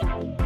Bye.